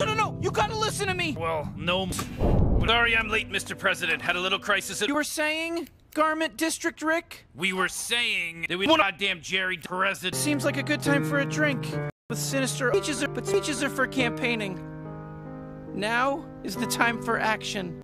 No, no, no! You gotta listen to me! Well, no. Sorry I'm late, Mr. President. Had a little crisis at. You were saying, Garment District Rick? We were saying that we goddamn Jerry President. Seems like a good time for a drink. With sinister speeches are, but speeches are for campaigning. Now is the time for action.